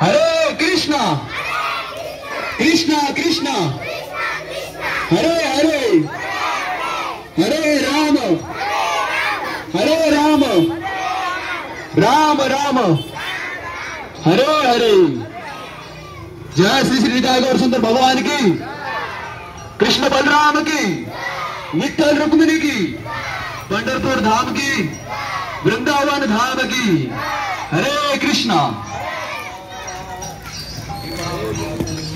हरे कृष्णा। कृष्णा कृष्णा। हरे हरे। हरे राम। हरे राम। राम राम। हरे हरे। जय श्री श्री निताय गौर सुंदर भगवान की। कृष्ण बलराम की। विठल रुक्मिणी की। पंडरपुर धाम की। वृंदावन धाम की। हरे कृष्णा। Thank you.